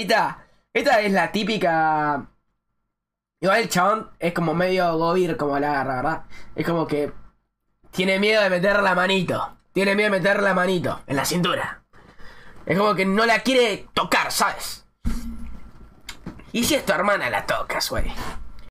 Esta, esta es la típica. Igual el chabón es como medio gobir como la agarra, ¿verdad? Es como que tiene miedo de meter la manito. Tiene miedo de meter la manito en la cintura. Es como que no la quiere tocar, ¿sabes? ¿Y si es tu hermana la tocas, güey?